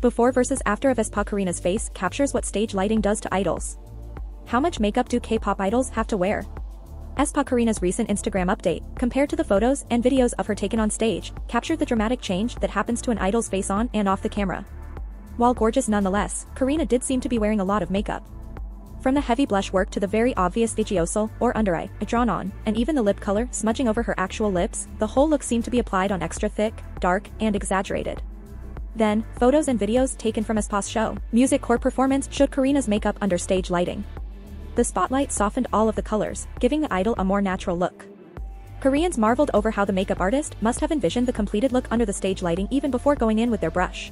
Before versus after of aespa Karina's face captures what stage lighting does to idols. How much makeup do K-pop idols have to wear? aespa Karina's recent Instagram update, compared to the photos and videos of her taken on stage, captured the dramatic change that happens to an idol's face on and off the camera. While gorgeous nonetheless, Karina did seem to be wearing a lot of makeup. From the heavy blush work to the very obvious aegyo-sal, or under eye, drawn on, and even the lip color smudging over her actual lips, the whole look seemed to be applied on extra thick, dark, and exaggerated. Then, photos and videos taken from aespa's show, Music Core performance showed Karina's makeup under stage lighting. The spotlight softened all of the colors, giving the idol a more natural look. Koreans marveled over how the makeup artist must have envisioned the completed look under the stage lighting even before going in with their brush.